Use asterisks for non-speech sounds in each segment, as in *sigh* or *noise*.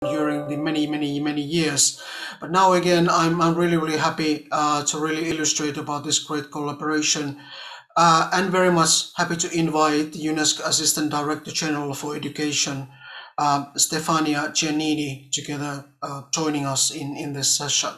during the many, many, many years. But now again, I'm, I'm really, really happy uh, to really illustrate about this great collaboration uh, and very much happy to invite the UNESCO Assistant Director General for Education, uh, Stefania Giannini, together uh, joining us in, in this session.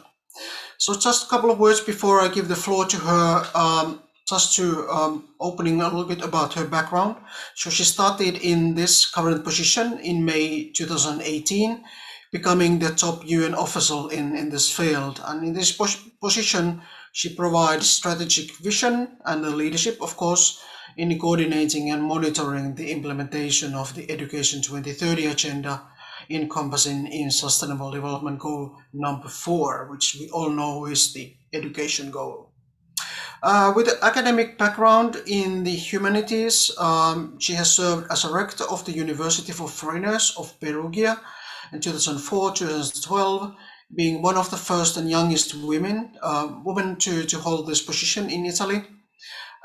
So just a couple of words before I give the floor to her. Um, just to um, opening a little bit about her background. So she started in this current position in May 2018, becoming the top UN official in, in this field. And in this pos position, she provides strategic vision and the leadership, of course, in coordinating and monitoring the implementation of the Education 2030 agenda encompassing in Sustainable Development Goal number four, which we all know is the education goal. Uh, with an academic background in the humanities, um, she has served as a rector of the University for Foreigners of Perugia in 2004-2012, being one of the first and youngest women uh, woman to, to hold this position in Italy.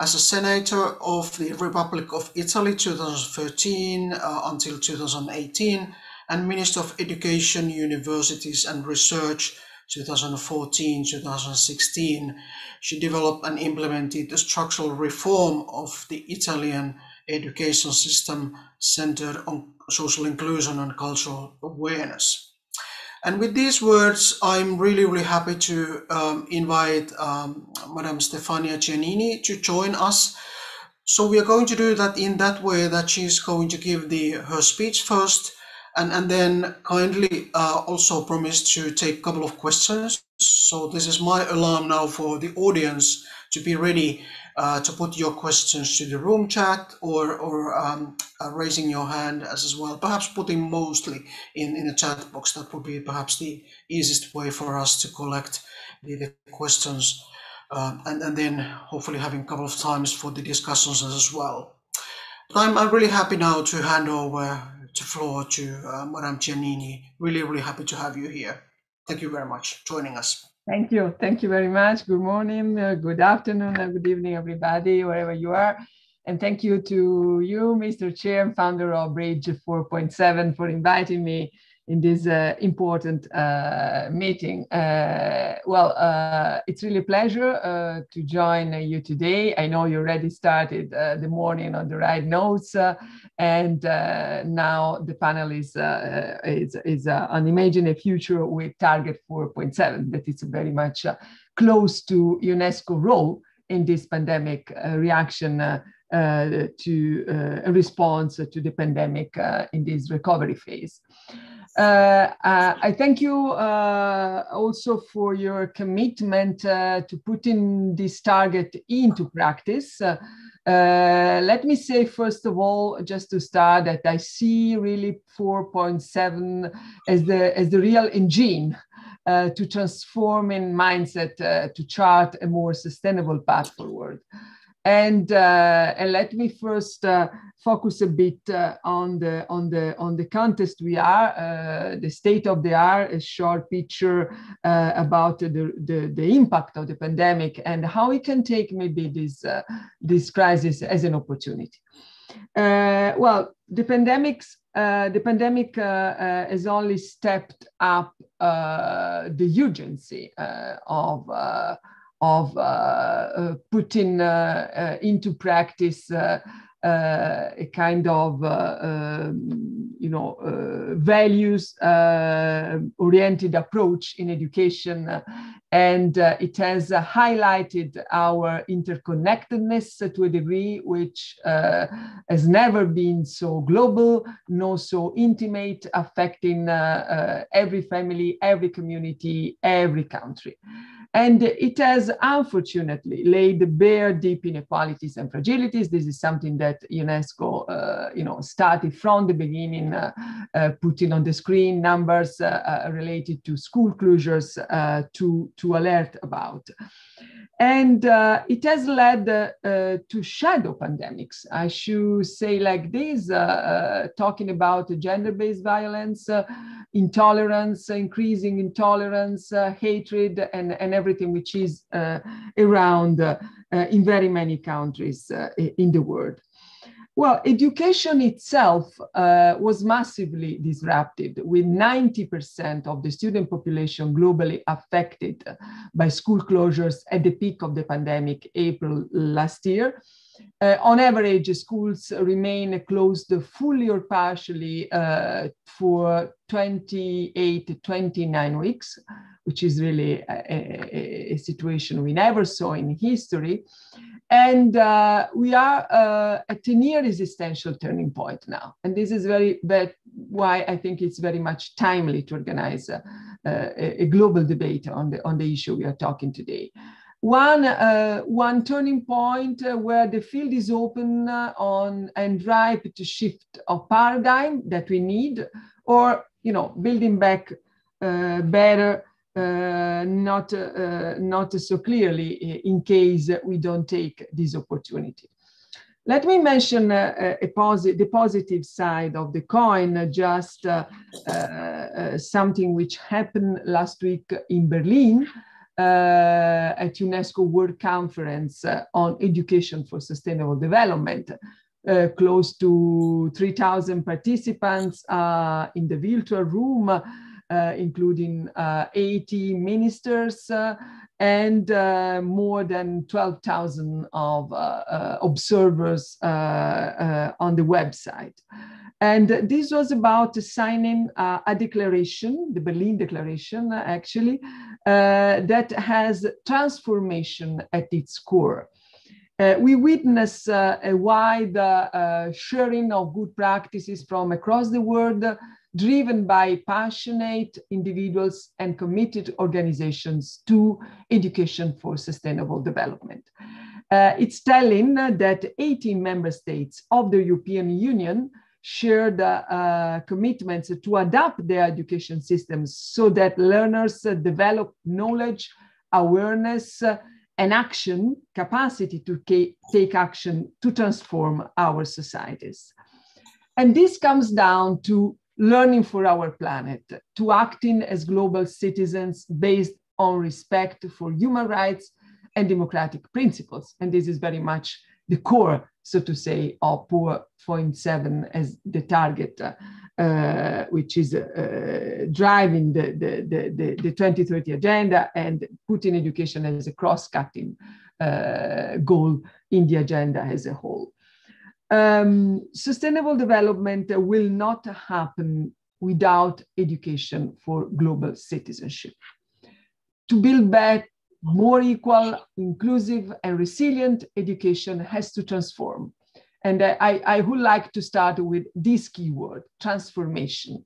As a senator of the Republic of Italy 2013 uh, until 2018, and Minister of Education, Universities and Research 2014-2016, she developed and implemented the structural reform of the Italian education system centered on social inclusion and cultural awareness. And with these words, I'm really, really happy to um, invite um, Madame Stefania Giannini to join us. So we are going to do that in that way that she's going to give the her speech first, and, and then kindly uh, also promise to take a couple of questions. So this is my alarm now for the audience to be ready uh, to put your questions to the room chat or, or um, uh, raising your hand as, as well, perhaps putting mostly in, in a chat box. That would be perhaps the easiest way for us to collect the, the questions um, and, and then hopefully having a couple of times for the discussions as well. But I'm, I'm really happy now to hand over the floor to uh, Madame Giannini. Really, really happy to have you here. Thank you very much for joining us. Thank you. Thank you very much. Good morning, uh, good afternoon, uh, good evening, everybody, wherever you are. And thank you to you, Mr. Chair and founder of Bridge 4.7 for inviting me in this uh, important uh, meeting. Uh, well, uh, it's really a pleasure uh, to join you today. I know you already started uh, the morning on the right notes, and now the panel is, is, is on Imagine a Future with Target 4.7, that is very much close to UNESCO role in this pandemic reaction to a response to the pandemic in this recovery phase. Uh, uh, I thank you uh, also for your commitment uh, to putting this target into practice. Uh, uh, let me say, first of all, just to start, that I see really 4.7 as the, as the real engine to transform in mindset to chart a more sustainable path forward. And, uh, and let me first uh, focus a bit uh, on the on the on the context we are, uh, the state of the art, a short picture uh, about the, the, the impact of the pandemic and how we can take maybe this uh, this crisis as an opportunity. well, the pandemics the pandemic has only stepped up the urgency of of uh, uh, putting uh, into practice a kind of um, you know values oriented approach in education and uh, it has uh, highlighted our interconnectedness to a degree which uh, has never been so global, nor so intimate, affecting every family, every community, every country. And it has unfortunately laid bare deep inequalities and fragilities. This is something that UNESCO, uh, you know, started from the beginning, uh, uh, putting on the screen numbers uh, uh, related to school closures uh, to, to alert about. And uh, it has led uh, to shadow pandemics. I should say like this, uh, uh talking about gender-based violence, uh, intolerance, increasing intolerance, uh, hatred, and, and everything which is around in very many countries in the world. Well, education itself uh, was massively disrupted, with 90% of the student population globally affected by school closures at the peak of the pandemic, April last year. Uh, on average, schools remain closed fully or partially uh, for 28 to 29 weeks, which is really a, a, situation we never saw in history. And uh, we are uh, at a near existential turning point now. And this is very, but why I think it's very much timely to organize a, a, global debate on the, on the issue we are talking today. One, uh, one turning point uh, where the field is open uh, on and ripe to shift a paradigm that we need, or you know, building back uh, better uh, not, uh, not so clearly in case we don't take this opportunity. Let me mention uh, a posi the positive side of the coin, just something which happened last week in Berlin Uh, at UNESCO World Conference uh, on Education for Sustainable Development. Uh, close to 3,000 participants in the virtual room uh, including uh, 80 ministers uh, and more than 12,000 of observers on the website. And this was about signing uh, a declaration, the Berlin Declaration, actually, uh, that has transformation at its core. Uh, we witness a wide sharing of good practices from across the world, driven by passionate individuals and committed organizations to education for sustainable development. Uh, it's telling that 18 member states of the European Union shared uh, commitments to adapt their education systems so that learners develop knowledge, awareness, and action capacity to take action to transform our societies. And this comes down to learning for our planet, to acting as global citizens based on respect for human rights and democratic principles. And this is very much the core, so to say, of 4.7 as the target, uh, which is uh, driving the, the, the, the, 2030 agenda and putting education as a cross-cutting uh, goal in the agenda as a whole um, sustainable development will not happen without education for global citizenship. To build back more equal, inclusive, and resilient education has to transform. And I, I would like to start with this keyword, transformation.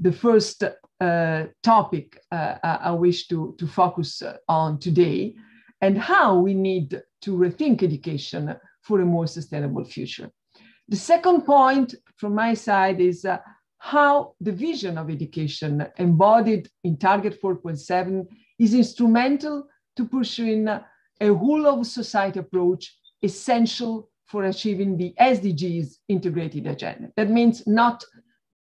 The first uh, topic uh, I wish to, to focus on today, and how we need to rethink education for a more sustainable future. The second point from my side is uh, how the vision of education embodied in Target 4.7 is instrumental to pursuing a whole of society approach essential for achieving the SDGs integrated agenda. That means not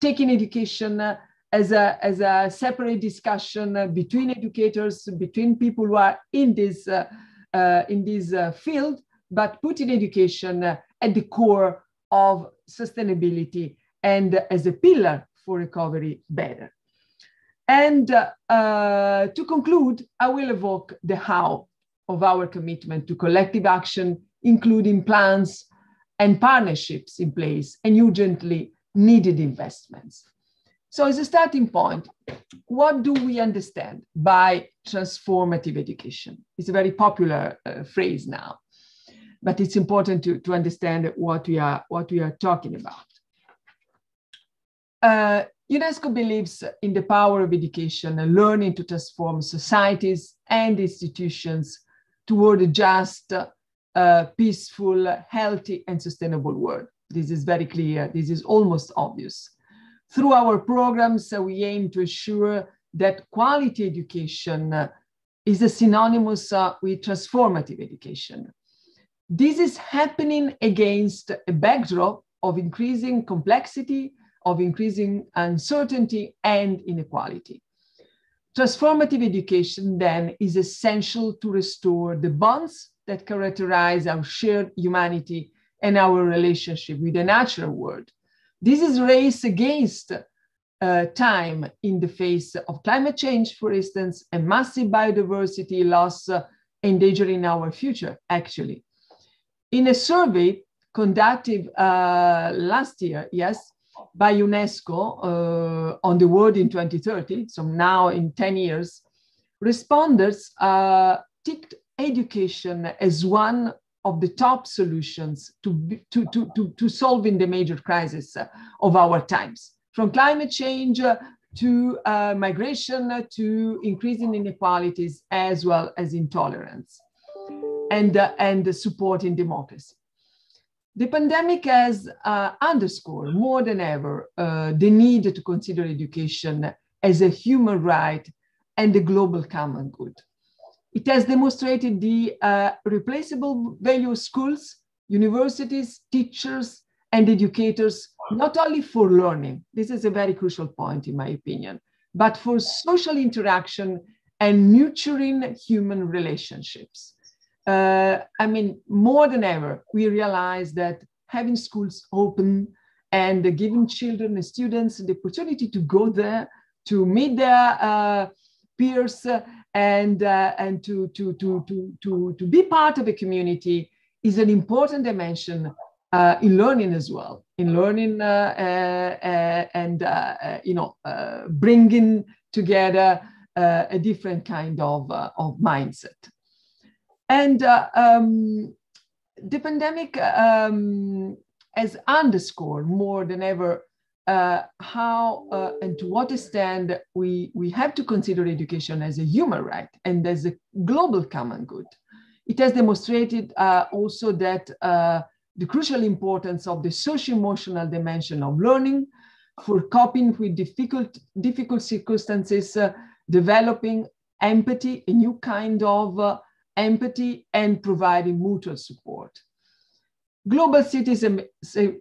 taking education uh, as, a, as a separate discussion uh, between educators, between people who are in this, uh, uh in this uh, field, but putting education uh, at the core of sustainability and as a pillar for recovery better. And uh, to conclude, I will evoke the how of our commitment to collective action, including plans and partnerships in place and urgently needed investments. So as a starting point, what do we understand by transformative education? It's a very popular uh, phrase now but it's important to, to understand what we are, what we are talking about. Uh, UNESCO believes in the power of education and learning to transform societies and institutions toward a just, uh, peaceful, healthy, and sustainable world. This is very clear. This is almost obvious. Through our programs, uh, we aim to ensure that quality education uh, is a synonymous uh, with transformative education. This is happening against a backdrop of increasing complexity, of increasing uncertainty and inequality. Transformative education then is essential to restore the bonds that characterize our shared humanity and our relationship with the natural world. This is race against uh, time in the face of climate change, for instance, and massive biodiversity loss uh, endangering our future, actually. In a survey conducted uh, last year, yes, by UNESCO uh, on the world in 2030, so now in 10 years, respondents uh, ticked education as one of the top solutions to, to, to, to, to solving the major crisis of our times. From climate change to uh, migration to increasing inequalities as well as intolerance and, uh, and supporting democracy. The pandemic has uh, underscored more than ever uh, the need to consider education as a human right and a global common good. It has demonstrated the replaceable value of schools, universities, teachers, and educators, not only for learning, this is a very crucial point in my opinion, but for social interaction and nurturing human relationships. Uh, I mean, more than ever, we realize that having schools open and giving children and students the opportunity to go there, to meet their uh, peers, uh, and, and to, to, to, to, to, to be part of a community is an important dimension uh, in learning as well, in learning uh, uh, uh and you know bringing together a different kind of, of mindset. And um, the pandemic um, has underscored more than ever how and to what extent we, we have to consider education as a human right and as a global common good. It has demonstrated also that the crucial importance of the socio-emotional dimension of learning for coping with difficult, difficult circumstances, uh, developing empathy, a new kind of uh, empathy, and providing mutual support. Global citizen,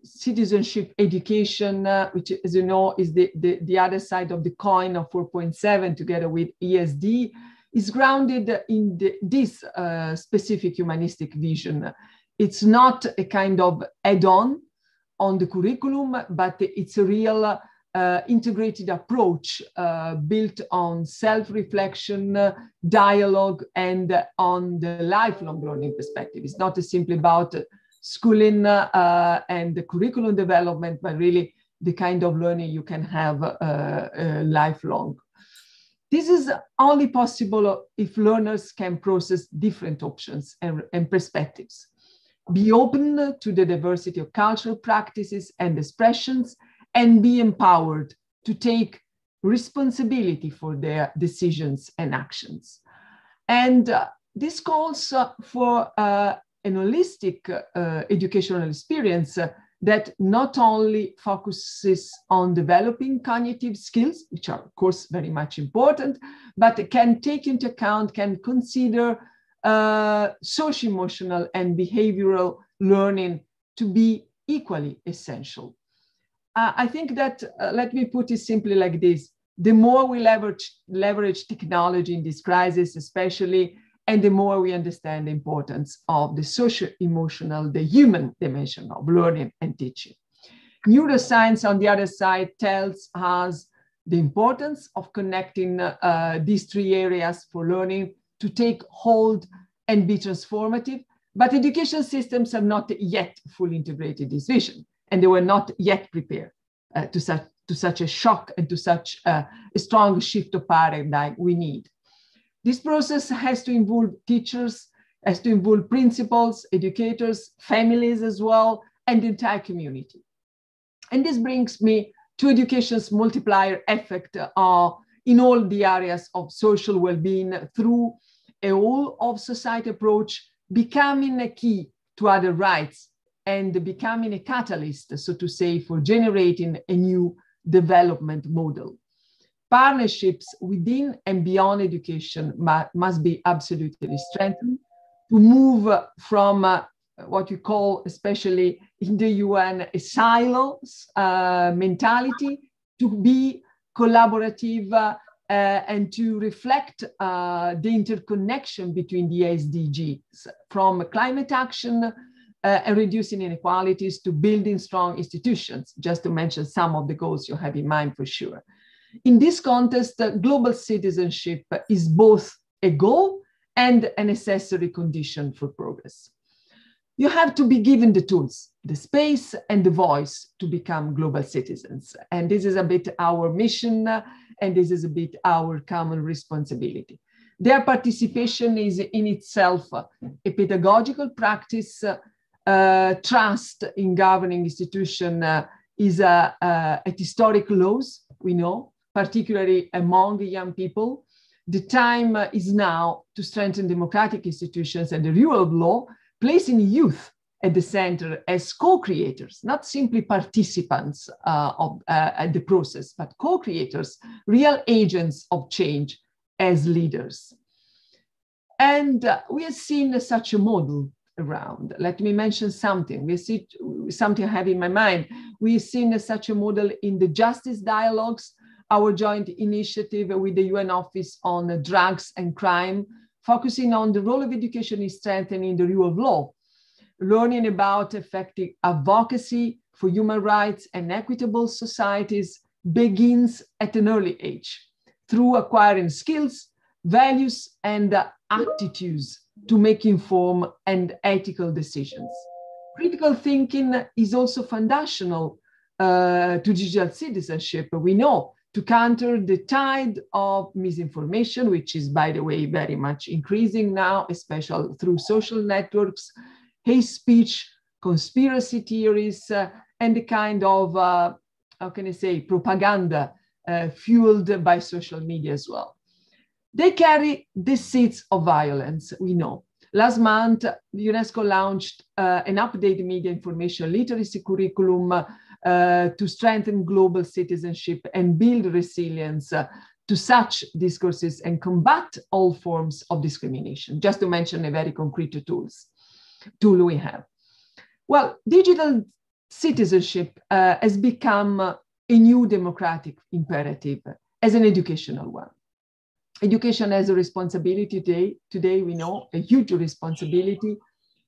citizenship education, uh, which, as you know, is the, the, the other side of the coin of 4.7 together with ESD, is grounded in the, this uh, specific humanistic vision it's not a kind of add-on on the curriculum, but it's a real uh, integrated approach uh, built on self-reflection, uh, dialogue, and on the lifelong learning perspective. It's not simply about schooling uh, and the curriculum development, but really the kind of learning you can have uh, uh, lifelong. This is only possible if learners can process different options and, and perspectives be open to the diversity of cultural practices and expressions, and be empowered to take responsibility for their decisions and actions. And uh, this calls uh, for uh, an holistic uh, educational experience uh, that not only focuses on developing cognitive skills, which are, of course, very much important, but can take into account, can consider uh, social emotional and behavioral learning to be equally essential. Uh, I think that, uh, let me put it simply like this, the more we leverage, leverage technology in this crisis, especially, and the more we understand the importance of the social emotional, the human dimension of learning and teaching. Neuroscience, on the other side, tells us the importance of connecting uh, these three areas for learning to take hold and be transformative. But education systems have not yet fully integrated this vision, and they were not yet prepared uh, to, such, to such a shock and to such a strong shift of paradigm we need. This process has to involve teachers, has to involve principals, educators, families as well, and the entire community. And this brings me to education's multiplier effect uh, in all the areas of social well-being through a whole of society approach becoming a key to other rights and becoming a catalyst, so to say, for generating a new development model. Partnerships within and beyond education must be absolutely strengthened to move from uh, what you call, especially in the UN, a silos uh, mentality to be collaborative uh, uh, and to reflect uh, the interconnection between the SDGs from climate action uh, uh, and reducing inequalities to building strong institutions, just to mention some of the goals you have in mind for sure. In this context, uh, global citizenship is both a goal and a necessary condition for progress. You have to be given the tools, the space, and the voice to become global citizens. And this is a bit our mission, uh, and this is a bit our common responsibility. Their participation is in itself a pedagogical practice. Uh, trust in governing institution uh, is uh, at historic lows, we know, particularly among young people. The time is now to strengthen democratic institutions and the rule of law, placing youth at the center as co-creators, not simply participants uh, of uh, the process, but co-creators, real agents of change as leaders. And uh, we have seen such a model around. Let me mention something. We see something I have in my mind. We've seen such a model in the justice dialogues, our joint initiative with the UN Office on Drugs and Crime, focusing on the role of education in strengthening the rule of law, learning about effective advocacy for human rights and equitable societies begins at an early age through acquiring skills, values, and uh, attitudes to make informed and ethical decisions. Critical thinking is also foundational uh, to digital citizenship. We know to counter the tide of misinformation, which is, by the way, very much increasing now, especially through social networks, hate speech, conspiracy theories, uh, and the kind of, uh, how can I say, propaganda uh, fueled by social media as well. They carry the seeds of violence, we know. Last month, UNESCO launched uh, an updated media information literacy curriculum uh, to strengthen global citizenship and build resilience uh, to such discourses and combat all forms of discrimination, just to mention a very concrete tools, tool we have. Well, digital citizenship uh, has become a new democratic imperative as an educational one education has a responsibility today. Today, we know a huge responsibility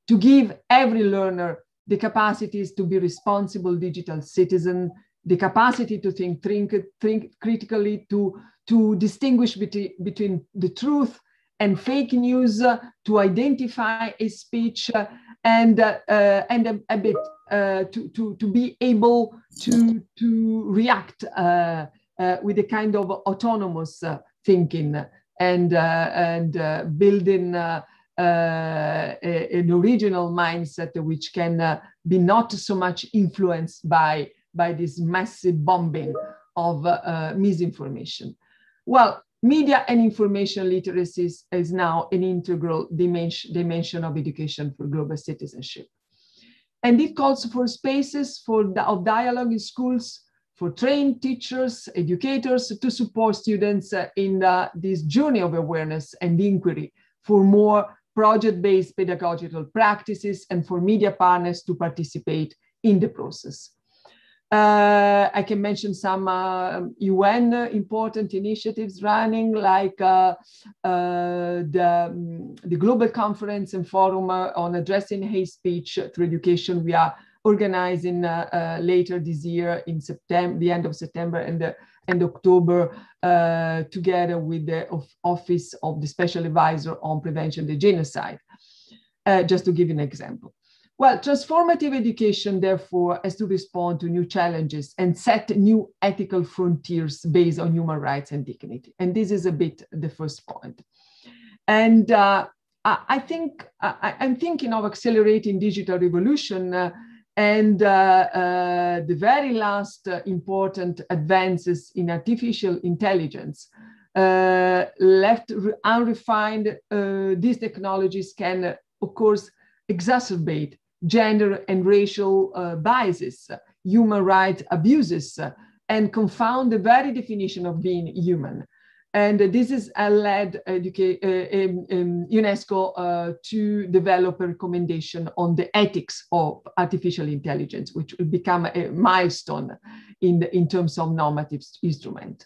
to give every learner the capacities to be responsible digital citizen, the capacity to think, think, think critically, to, to distinguish between, between the truth and fake news, uh, to identify a speech, uh, and, uh, and a, a bit uh, to, to, to be able to, to react uh, uh, with a kind of autonomous thinking and, uh, and uh, building uh, a, an original mindset which can be not so much influenced by, by this massive bombing of misinformation. Well, media and information literacy is, is now an integral dimension, dimension of education for global citizenship. And it calls for spaces for of dialogue in schools for trained teachers, educators to support students uh, in uh, this journey of awareness and inquiry for more project-based pedagogical practices and for media partners to participate in the process. Uh, I can mention some uh, UN important initiatives running, like uh, uh the, um, the Global Conference and Forum on Addressing Hate Speech Through Education. We organizing uh, uh, later this year in September, the end of September and, uh, and October, together with the Office of the Special Advisor on Prevention of the Genocide, just to give an example. Well, transformative education, therefore, has to respond to new challenges and set new ethical frontiers based on human rights and dignity. And this is a bit the first point. And uh, I think I, am thinking of accelerating digital revolution uh, and uh, uh, the very last uh, important advances in artificial intelligence uh, left unrefined, uh, these technologies can, uh, of course, exacerbate gender and racial biases, human rights abuses, and confound the very definition of being human. And this has led uh, um, um, UNESCO uh, to develop a recommendation on the ethics of artificial intelligence, which will become a milestone in, the, in terms of normative instrument.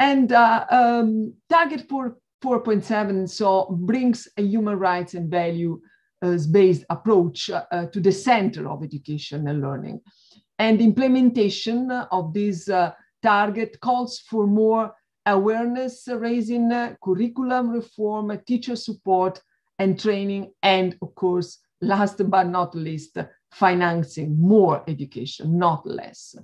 And uh, um, target 4.7 so brings a human rights and value based approach to the center of education and learning. And implementation of this target calls for more awareness raising, uh, curriculum reform, uh, teacher support, and training, and of course, last but not least, financing more education, not less.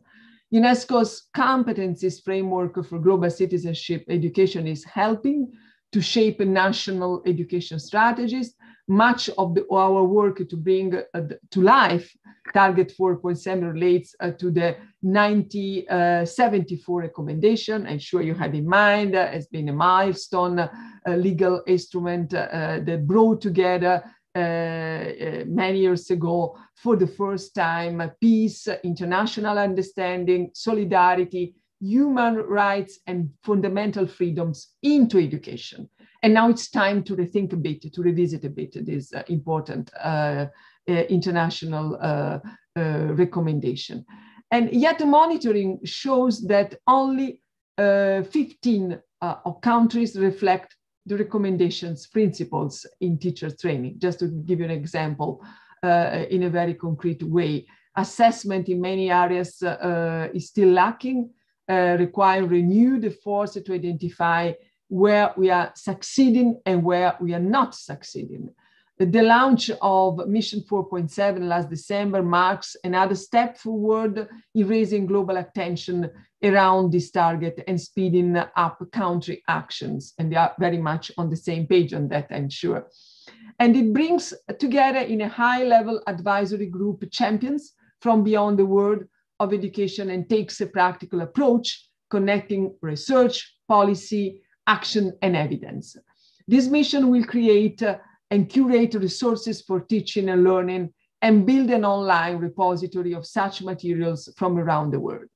UNESCO's competencies framework for global citizenship education is helping to shape national education strategies. Much of the, our work to bring uh, to life Target 4.7 relates uh, to the 1974 uh, recommendation. I'm sure you had in mind uh, has been a milestone uh, legal instrument uh, that brought together many years ago for the first time peace, international understanding, solidarity, human rights and fundamental freedoms into education. And now it's time to rethink a bit, to revisit a bit this uh, important uh, uh, international uh, uh, recommendation. And yet the monitoring shows that only 15 of countries reflect the recommendations, principles in teacher training. Just to give you an example in a very concrete way. Assessment in many areas is still lacking uh, require renewed efforts to identify where we are succeeding and where we are not succeeding. The launch of Mission 4.7 last December marks another step forward in raising global attention around this target and speeding up country actions. And they are very much on the same page on that, I'm sure. And it brings together in a high level advisory group champions from beyond the world of education and takes a practical approach, connecting research, policy, action, and evidence. This mission will create uh, and curate resources for teaching and learning and build an online repository of such materials from around the world.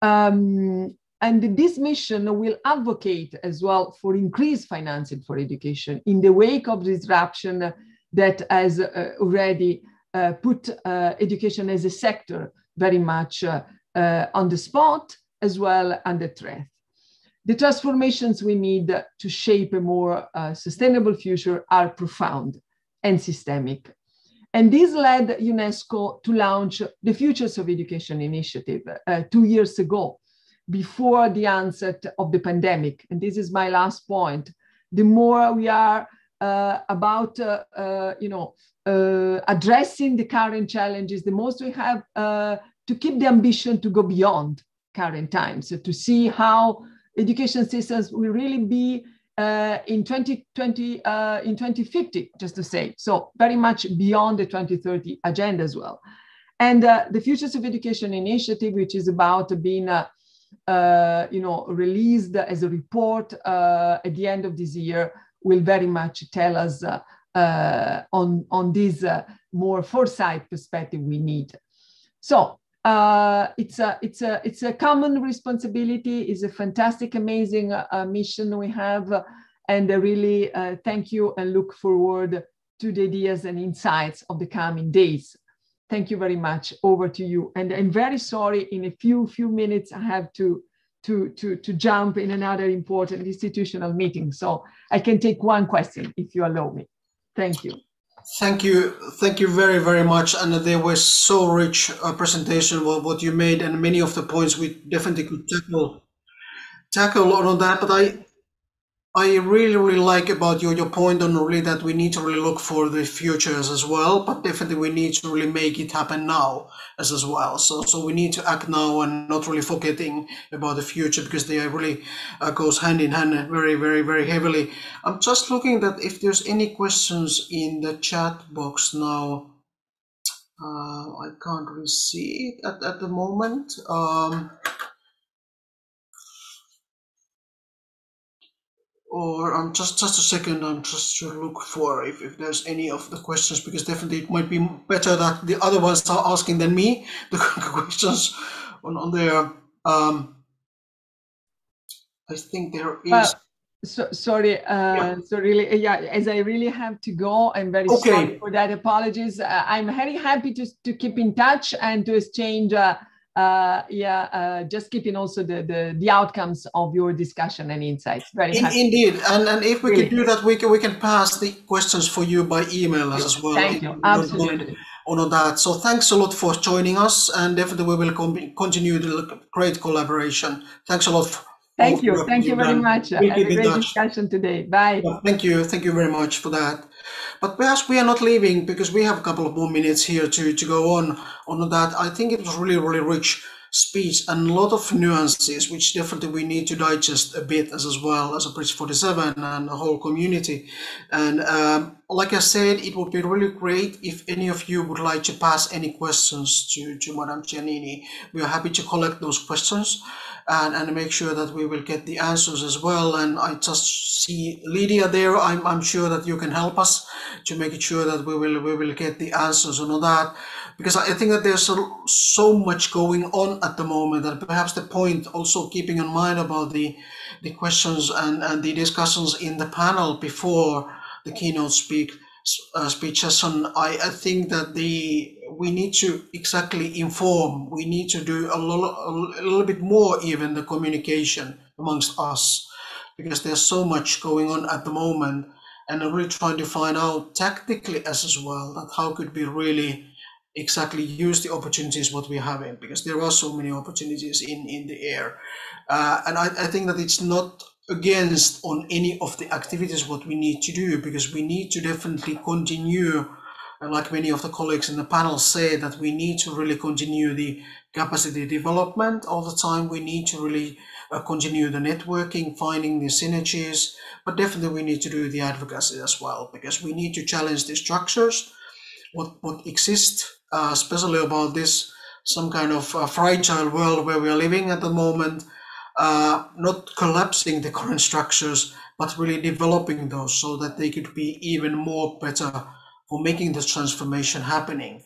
Um, and this mission will advocate as well for increased financing for education in the wake of disruption that has uh, already put uh, education as a sector very much uh, on the spot as well under threat. The transformations we need to shape a more sustainable future are profound and systemic. And this led UNESCO to launch the Futures of Education initiative uh, two years ago, before the onset of the pandemic. And this is my last point. The more we are uh, about, uh, you know, uh, addressing the current challenges, the most we have uh, to keep the ambition to go beyond current times, so to see how education systems will really be uh, in 2020, uh, in 2050, just to say. So very much beyond the 2030 agenda as well. And uh, the Futures of Education initiative, which is about being, uh, you know, released as a report at the end of this year, will very much tell us uh, on, on this uh, more foresight perspective we need. So uh, it's a it's a it's a common responsibility. It's a fantastic, amazing uh, mission we have, uh, and I really uh, thank you and look forward to the ideas and insights of the coming days. Thank you very much. Over to you. And I'm very sorry. In a few few minutes, I have to to to to jump in another important institutional meeting. So I can take one question if you allow me. Thank you. Thank you, thank you very very much, and there was so rich a presentation what, what you made, and many of the points we definitely could tackle tackle on that. But I I really, really like about your, your point on really that we need to really look for the futures as well, but definitely we need to really make it happen now as as well. So so we need to act now and not really forgetting about the future because they really uh, goes hand in hand very, very, very heavily. I'm just looking that if there's any questions in the chat box now. Uh, I can't really see it at, at the moment. Um, or um, just just a second. I'm just to look for if, if there's any of the questions because definitely it might be better that the other ones are asking than me *laughs* the questions on on there. Um, I think there is. Uh, so, sorry, uh, yeah. so really, yeah, as I really have to go, I'm very okay. sorry for that. Apologies. Uh, I'm very happy to, to keep in touch and to exchange uh, uh, yeah, uh, just keeping also the, the the outcomes of your discussion and insights. Very In, indeed, and and if we Really. can do that, we can we can pass the questions for you by email as well. Thank you. Absolutely. on that. So thanks a lot for joining us, and definitely we will continue the great collaboration. Thanks a lot. For Thank you. Thank you very much. We'll a great touch. discussion today. Bye. Well, thank you. Thank you very much for that. But perhaps we are not leaving because we have a couple of more minutes here to, to go on on that. I think it was really, really rich speech and a lot of nuances, which definitely we need to digest a bit as, as well as a Bridge 47 and the whole community. And um, like I said, it would be really great if any of you would like to pass any questions to, to Madame Giannini. We are happy to collect those questions and, and make sure that we will get the answers as well. And I just see Lydia there. I'm, I'm sure that you can help us to make sure that we will we will get the answers and all that. Because I think that there's so, so much going on at the moment that perhaps the point also keeping in mind about the the questions and, and the discussions in the panel before the keynote speak uh, speech session, I, I think that the we need to exactly inform. We need to do a little, a little bit more even the communication amongst us because there's so much going on at the moment, and I'm really trying to find out tactically as as well that how could we really exactly use the opportunities what we're having because there are so many opportunities in in the air, uh, and I, I think that it's not against on any of the activities what we need to do because we need to definitely continue like many of the colleagues in the panel say that we need to really continue the capacity development all the time. We need to really uh, continue the networking finding the synergies but definitely we need to do the advocacy as well because we need to challenge the structures what what exist uh, especially about this some kind of uh, fragile world where we are living at the moment uh, not collapsing the current structures, but really developing those so that they could be even more better for making the transformation happening.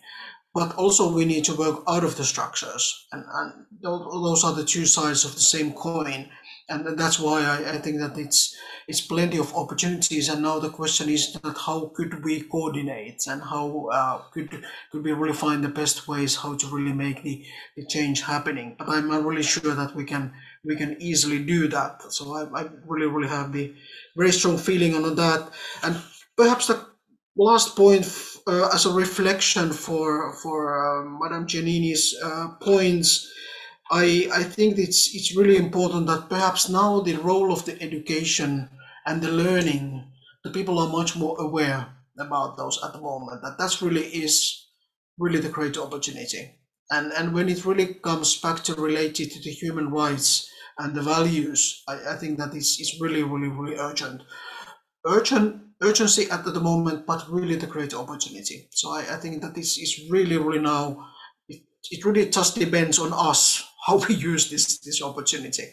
But also we need to work out of the structures, and, and those are the two sides of the same coin. And that's why I, I think that it's it's plenty of opportunities. And now the question is that how could we coordinate and how uh, could could we really find the best ways how to really make the, the change happening. But I'm not really sure that we can we can easily do that. So I, I really, really have the very strong feeling on that. And perhaps the last point uh, as a reflection for for uh, Madame Giannini's uh, points, I I think it's it's really important that perhaps now the role of the education and the learning, the people are much more aware about those at the moment. That that's really is really the great opportunity. And and when it really comes back to related to the human rights and the values, I, I think that is, it's really, really, really urgent. Urgent urgency at the moment, but really the great opportunity. So I, I think that this is really, really now it, it really just depends on us how we use this this opportunity.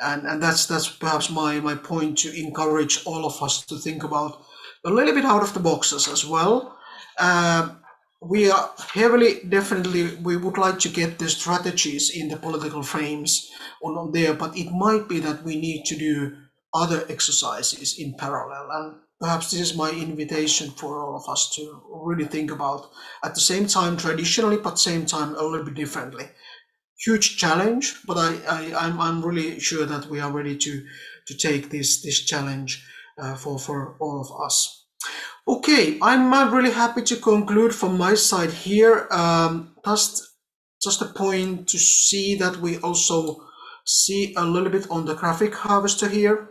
And and that's that's perhaps my, my point to encourage all of us to think about a little bit out of the boxes as well. Um, we are heavily definitely we would like to get the strategies in the political frames on, on there but it might be that we need to do other exercises in parallel and perhaps this is my invitation for all of us to really think about at the same time traditionally but same time a little bit differently huge challenge but i, I I'm, I'm really sure that we are ready to to take this this challenge uh, for for all of us Okay, I'm uh, really happy to conclude from my side here. Um, just, just a point to see that we also see a little bit on the graphic harvester here.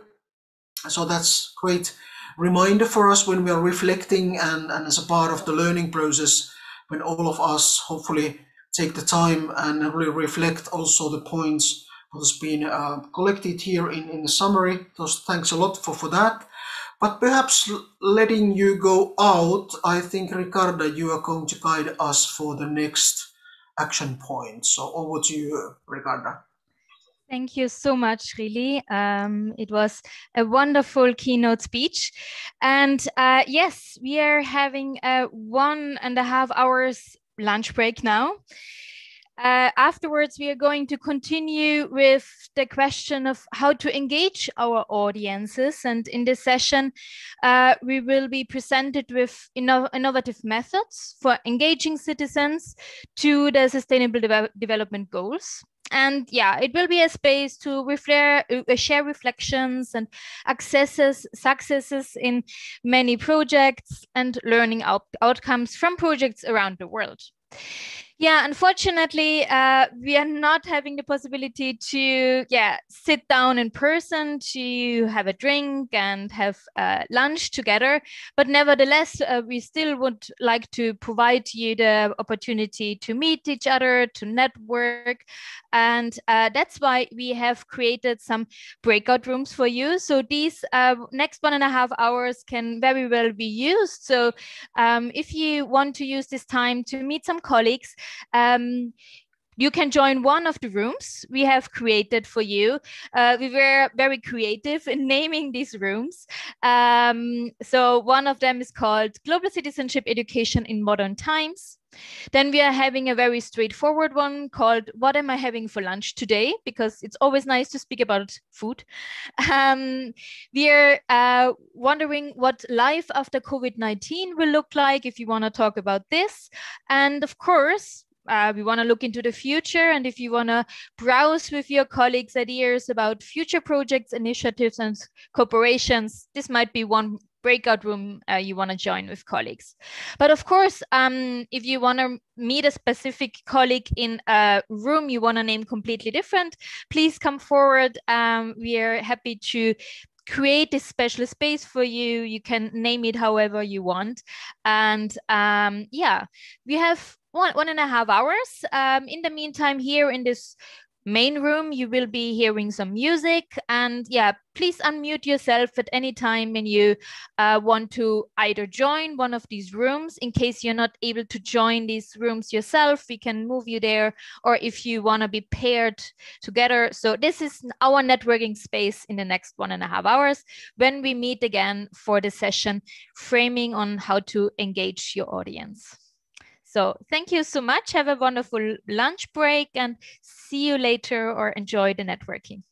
So that's great reminder for us when we are reflecting and, and as a part of the learning process, when all of us hopefully take the time and really reflect also the points that has been uh, collected here in, in the summary. So thanks a lot for, for that. But perhaps letting you go out, I think, Ricardo, you are going to guide us for the next action point. So over to you, Ricardo. Thank you so much, really. Um, it was a wonderful keynote speech. And uh, yes, we are having a one and a half hours lunch break now. Uh, afterwards, we are going to continue with the question of how to engage our audiences. And in this session, uh, we will be presented with inno innovative methods for engaging citizens to the Sustainable De Development Goals. And yeah, it will be a space to reflect, uh, share reflections and accesses, successes in many projects and learning out outcomes from projects around the world. Yeah, unfortunately, uh, we are not having the possibility to, yeah, sit down in person to have a drink and have uh, lunch together. But nevertheless, uh, we still would like to provide you the opportunity to meet each other, to network, and uh, that's why we have created some breakout rooms for you. So these uh, next one and a half hours can very well be used. So um, if you want to use this time to meet some colleagues. Um, you can join one of the rooms we have created for you. Uh, we were very creative in naming these rooms. Um, so one of them is called Global Citizenship Education in Modern Times. Then we are having a very straightforward one called What Am I Having for Lunch Today? Because it's always nice to speak about food. Um, we are uh, wondering what life after COVID 19 will look like if you want to talk about this. And of course, uh, we want to look into the future. And if you want to browse with your colleagues' ideas about future projects, initiatives, and corporations, this might be one breakout room uh, you want to join with colleagues. But of course, um, if you want to meet a specific colleague in a room you want to name completely different, please come forward. Um, we are happy to create this special space for you. You can name it however you want. And um, yeah, we have one, one and a half hours. Um, in the meantime, here in this main room, you will be hearing some music. And yeah, please unmute yourself at any time when you uh, want to either join one of these rooms. In case you're not able to join these rooms yourself, we can move you there. Or if you want to be paired together. So this is our networking space in the next one and a half hours when we meet again for the session framing on how to engage your audience. So thank you so much. Have a wonderful lunch break and see you later or enjoy the networking.